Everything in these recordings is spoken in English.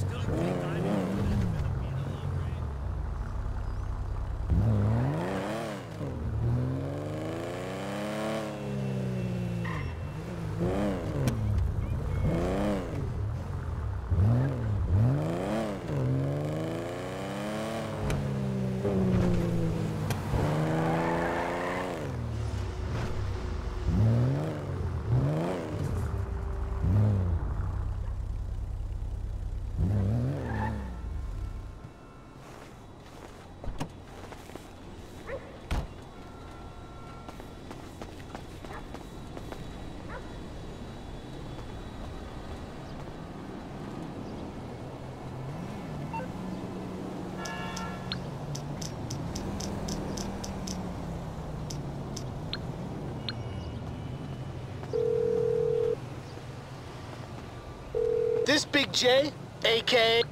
still in This Big J, aka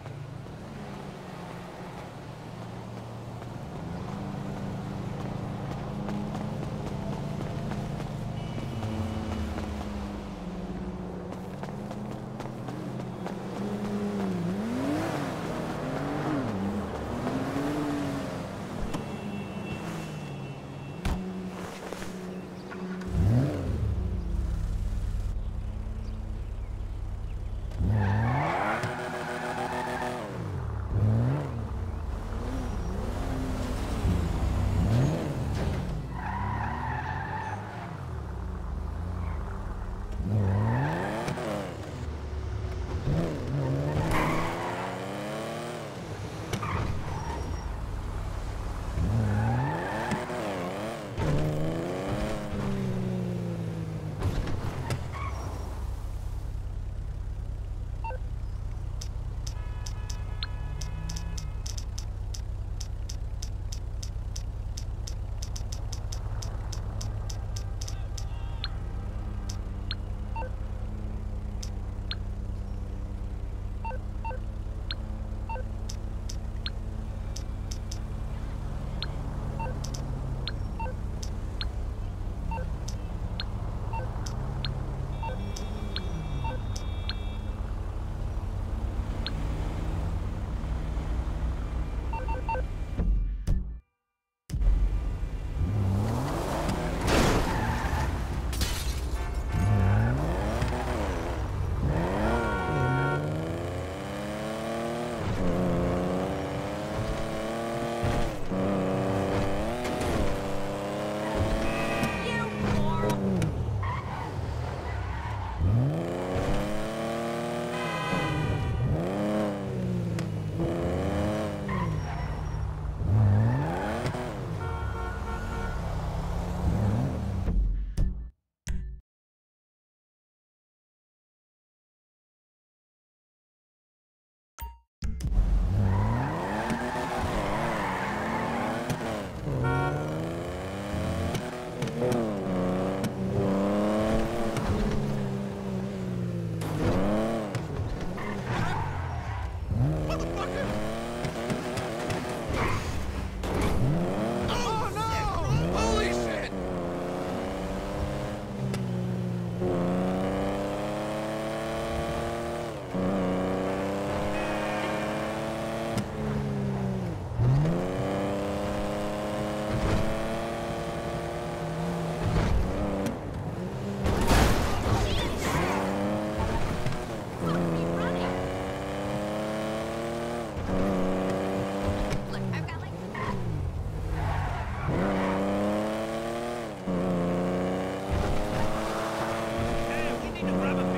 need to grab a